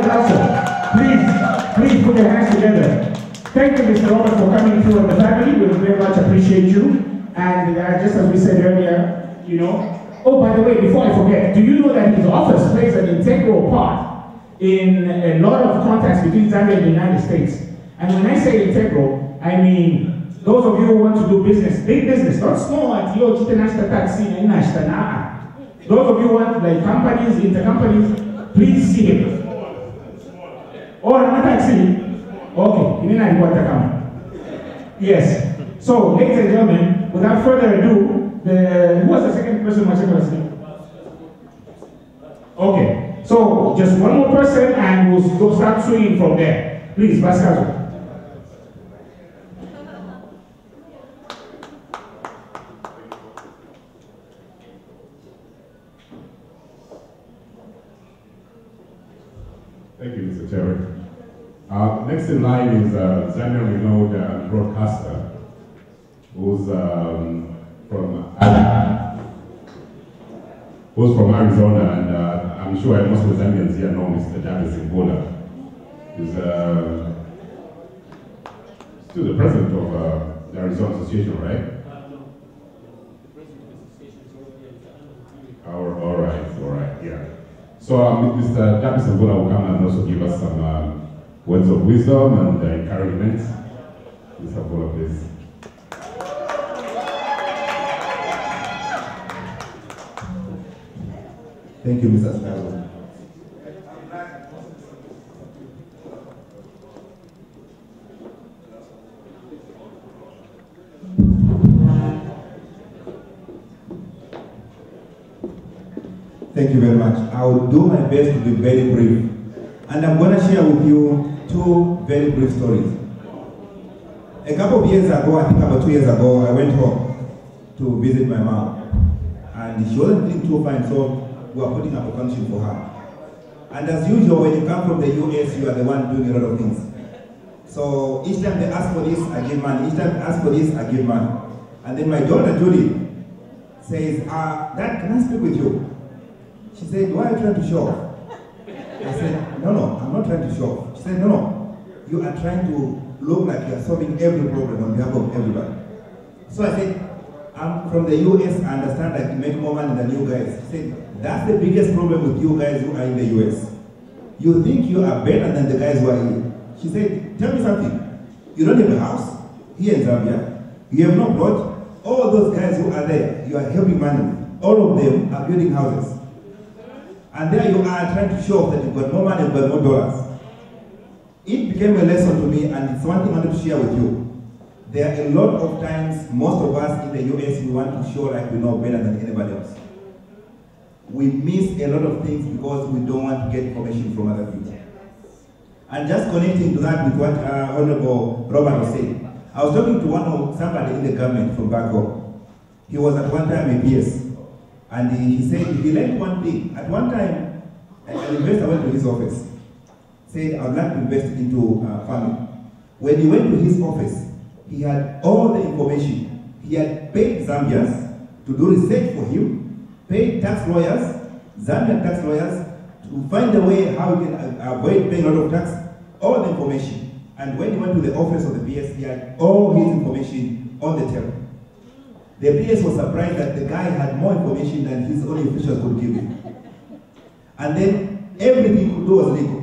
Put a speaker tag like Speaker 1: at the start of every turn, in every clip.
Speaker 1: Please, please put your hands together. Thank you, Mr. Robert, for coming through and the family. We very much appreciate you. And uh, just as we said earlier, you know, oh, by the way, before I forget, do you know that his office plays an integral part in a lot of contacts between Zambia and the United States? And when I say integral, I mean those of you who want to do business, big business, not small at yo international taxi. Those of you who want like companies, intercompanies, please see him. Oh, or not taxi. Okay, you to come. Yes. So, ladies and gentlemen, without further ado, the, who was the second person? Okay. So, just one more person and we'll start swinging from there. Please, Pascal.
Speaker 2: Thank you, Mr. Chairman. Uh, next in line is uh, Zambian renowned uh, broadcaster who's um, from who's from Arizona, and uh, I'm sure most of the Zambians here know Mr. Davis Ngula. He's uh, still the president of uh, the Arizona Association, right? All, all right, all right, yeah. So um, Mr. Davis Ngula will come and also give us some um, words of wisdom and uh, encouragement. Mr. Ngula, please.
Speaker 3: Thank you, Mr. Scarlett. Thank you very much. I will do my best to be very brief. And I'm going to share with you two very brief stories. A couple of years ago, I think about two years ago, I went home to visit my mom. And she wasn't feeling too fine, so we were putting up a function for her. And as usual, when you come from the US, you are the one doing a lot of things. So each time they ask for this, I give money. Each time they ask for this, I give money. And then my daughter Judy says, uh, Dad, can I speak with you? She said, why are you trying to show? I said, no, no, I'm not trying to show off. She said, no, no, you are trying to look like you are solving every problem on behalf of everybody. So I said, I'm from the US, I understand I make more money than you guys. She said, that's the biggest problem with you guys who are in the US. You think you are better than the guys who are here. She said, tell me something. You don't have a house here in Zambia. You have no plot. All those guys who are there, you are helping money. All of them are building houses. And there you are trying to show that you've got more money, you've got more dollars. It became a lesson to me, and it's one thing I wanted to share with you. There are a lot of times, most of us in the US, we want to show like we know better than anybody else. We miss a lot of things because we don't want to get information from other people. And just connecting to that with what uh, Honorable Robert was saying, I was talking to one of somebody in the government from back home. He was at one time a PS, and he, he said he learned one thing. At one time, an investor went to his office, said, I would like to invest into uh, farming. When he went to his office, he had all the information. He had paid Zambians to do research for him, paid tax lawyers, Zambian tax lawyers, to find a way how he can avoid paying a lot of tax, all the information. And when he went to the office of the PS, he had all his information on the table. The PS was surprised that the guy had more information than his own officials could give him. And then everything could do was legal.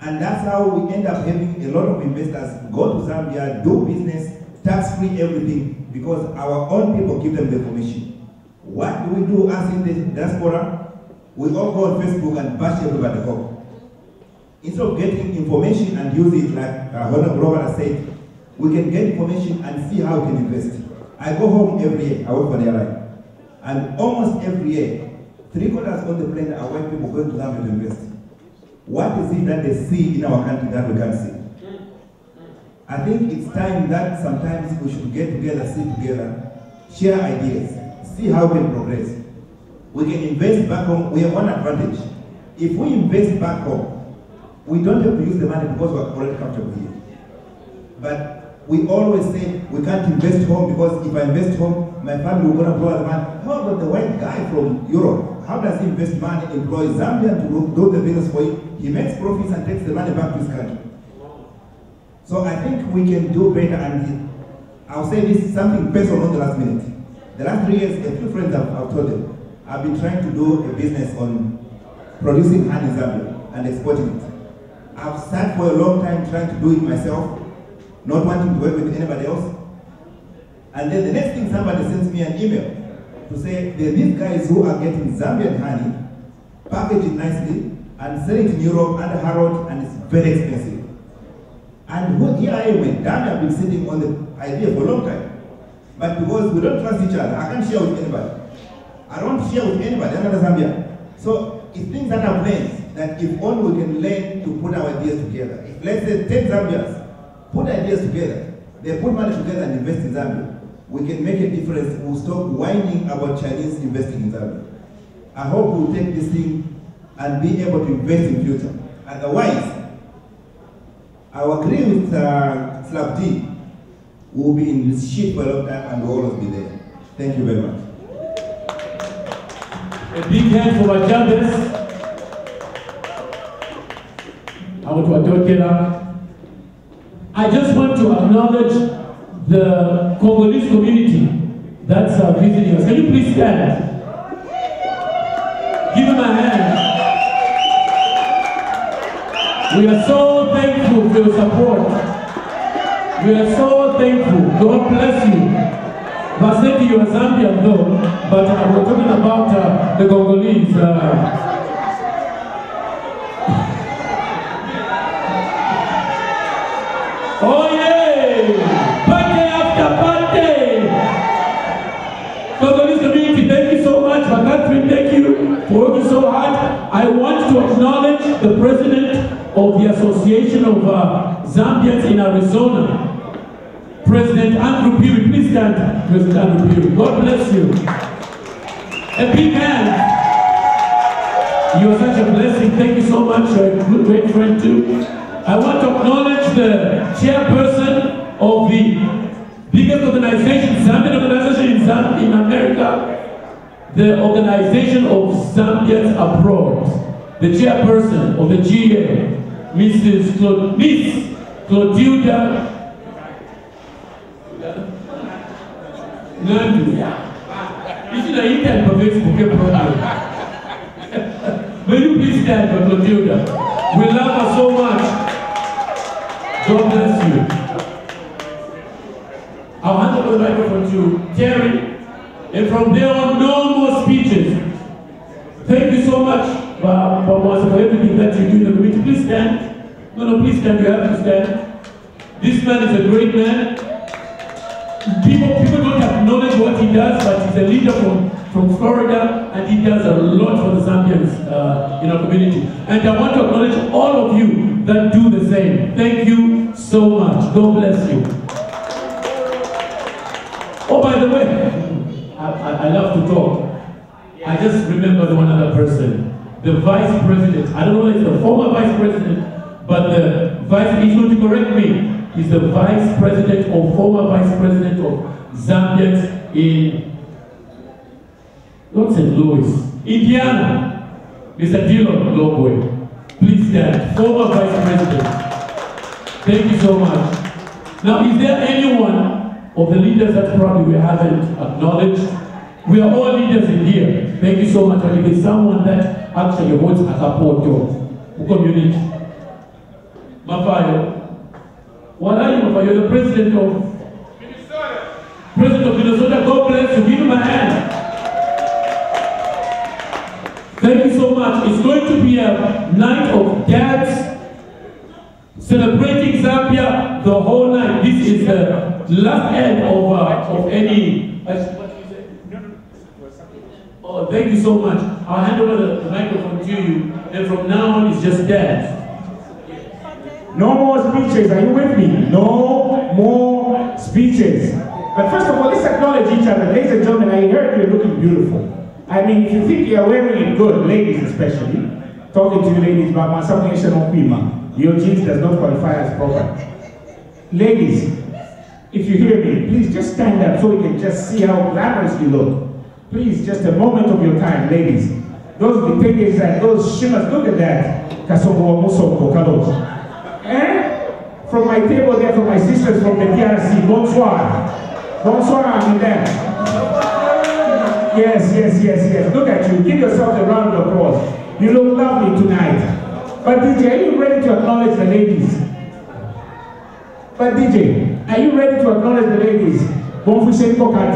Speaker 3: And that's how we end up having a lot of investors go to Zambia, do business, tax-free everything, because our own people give them the information. What do we do as in the diaspora? We all go on Facebook and bash everybody up. Instead of getting information and use it like uh, Robert said, we can get information and see how we can invest. I go home every year, I work for the airline. And almost every year, three quarters on the plane are white people going to to invest. What is it that they see in our country that we can't see? I think it's time that sometimes we should get together, sit together, share ideas, see how we can progress. We can invest back home. We have one advantage. If we invest back home, we don't have to use the money because we're already comfortable here. But we always say we can't invest home because if I invest home, my family will gonna borrow the money. How about the white guy from Europe? how does he invest money, employ Zambian to do, the business for him? He makes profits and takes the money back to his country. So I think we can do better and I'll say this something personal on the last minute. The last three years, a few friends have, I've told them, I've been trying to do a business on producing honey in Zambia and exporting it. I've sat for a long time trying to do it myself, not wanting to work with anybody else. And then the next thing somebody sends me an email to say there are these guys who are getting Zambian honey, package it nicely, and sell it in Europe under Harrods, and it's very expensive. And what, here I am, damn, I've been sitting on the idea for a long time. But because we don't trust each other, I can't share with anybody. I don't share with anybody, another Zambia. So it's things that I've learned that if only we can learn to put our ideas together. If let's say 10 Zambians put ideas together, they put money together and invest in Zambia, we can make a difference. We'll stop whining about Chinese investing in Zambia. I hope we'll take this thing and be able to invest in future. Otherwise, I agree with uh, Slap D. We'll be in this shit for a long time and we'll always be there. Thank you very much.
Speaker 4: A big hand for my judges. I want to adore I just want to acknowledge the Congolese community that's uh, visiting us. Can you please stand? Give them a hand. We are so thankful for your support. We are so thankful. God bless you. Vaseti, you are Zambian though, but uh, we're talking about uh, the Congolese. Of uh, Zambians in Arizona, President Andrew Peary. Please stand, President Andrew Peary. God bless you. A big hand. You are such a blessing. Thank you so much. A good, great friend too. I want to acknowledge the chairperson of the biggest organization, Zambian organization in, Zam in America, the Organization of Zambians Abroad, the chairperson of the GA, Mrs. Cla Miss Clotilda daí tem para ver se qualquer problema. Will you please stand for Clotilda? We love her so much. God bless you. I'll hand over the microphone to Terry. And from there stand. No, no, please stand. You have to stand. This man is a great man. People, people don't acknowledge what he does, but he's a leader from, from Florida, and he does a lot for the Zambians uh, in our community. And I want to acknowledge all of you that do the same. Thank you so much. God bless you. Oh, by the way, I, I, I love to talk. I just remembered one other person. The vice president, I don't know if it's the former vice president, but the vice, he's going to correct me. He's the vice president or former vice president of Zambians in, not St. Louis, Indiana. Mr. Dillon Logwe. Please stand. Former vice president. Thank you so much. Now, is there anyone of the leaders that probably we haven't acknowledged? We are all leaders in here. Thank you so much. And if there's someone that actually wants a support of community, Mafayo, what are you, Papa? You're the president of Minnesota. President of Minnesota. God bless you. Give him a hand. Thank you so much. It's going to be a night of dads celebrating Zambia the whole night. This is the last end of, uh, of any. What did you say? No, no. Oh, thank you so much. I'll hand over the, microphone to you, and from now on, it's just dads.
Speaker 1: No more speeches. Are you with me? No more speeches. But first of all, let's acknowledge each other. Ladies and gentlemen, I heard you're looking beautiful. I mean, if you think you're wearing it good, ladies especially, talking to you ladies about my submission on FEMA, your jeans does not qualify as proper. Ladies, if you hear me, please just stand up so we can just see how glamorous you look. Please, just a moment of your time, ladies
Speaker 5: those detectives and those shimmers, look at that. Eh? From my table there, from my sisters from the DRC, bonsoir. Bonsoir, Madame. Yes, yes, yes, yes. Look at you. Give yourself a round of applause. You look lovely tonight. But DJ, are you ready to acknowledge the ladies? But DJ, are you ready to acknowledge the ladies?
Speaker 6: Bonfushe Koka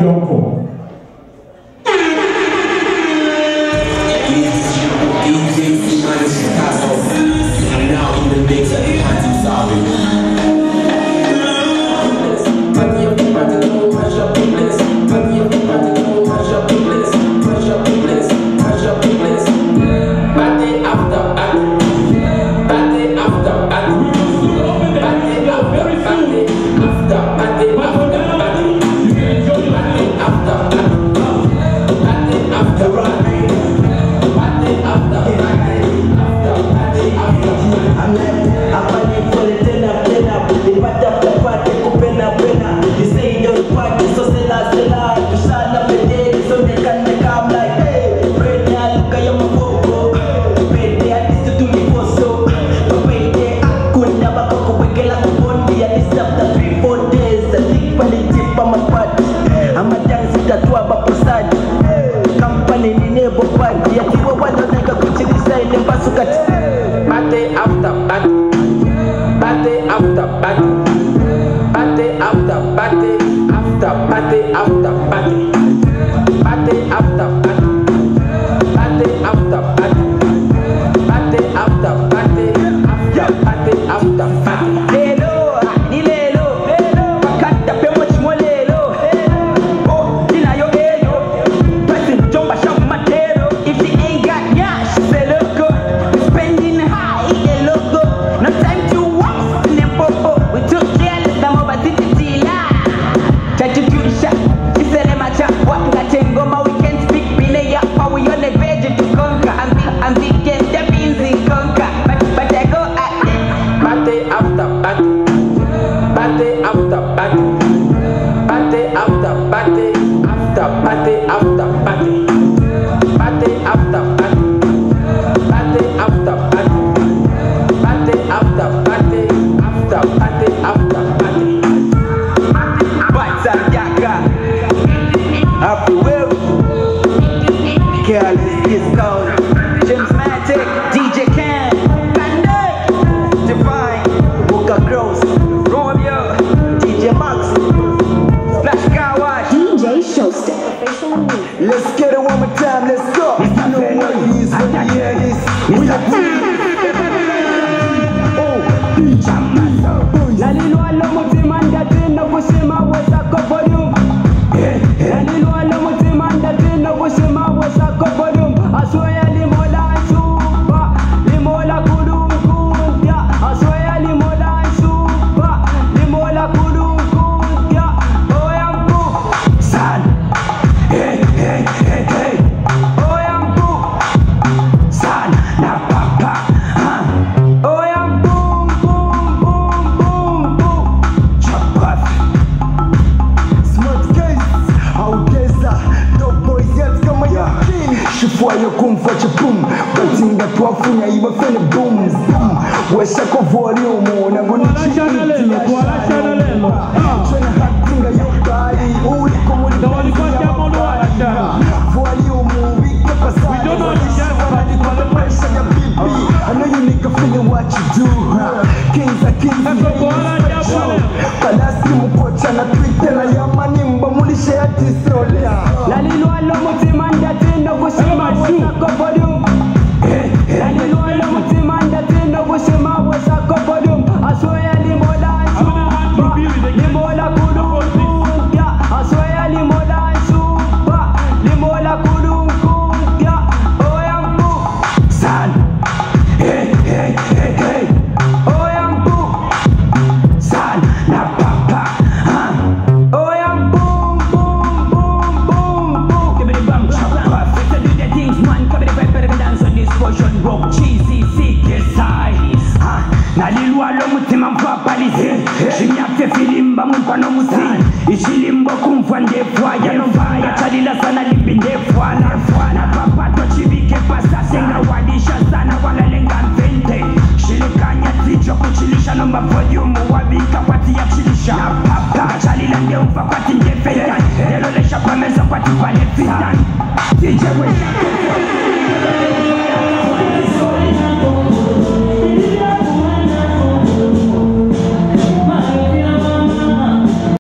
Speaker 6: sama